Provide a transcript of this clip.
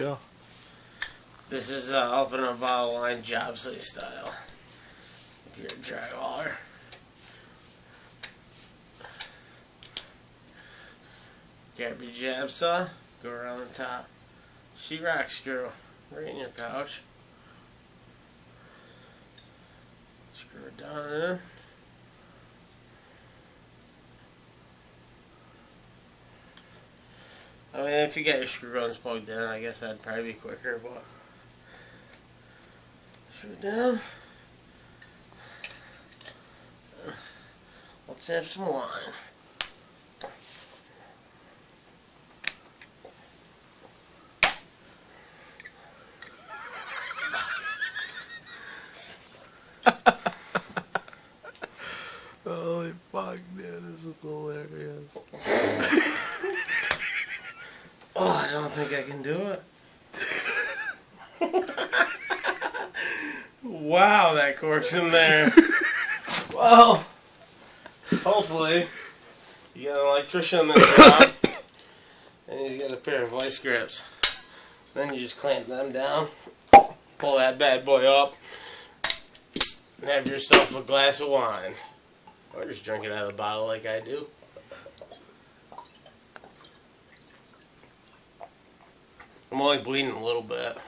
Go. This is uh, open a bottle line job style. If you're a drywaller. Grab your jab saw, go around the top. Sheetrock screw right in your pouch. Screw it down in. I mean, if you get your screw guns plugged in, I guess that'd probably be quicker, but. Screw it down. Let's have some wine. Holy fuck, man, this is hilarious. Oh, I don't think I can do it. wow, that cork's in there. Well, hopefully, you got an electrician that's job, and he's got a pair of vice grips. Then you just clamp them down, pull that bad boy up, and have yourself a glass of wine. Or just drink it out of the bottle like I do. I'm only bleeding a little bit.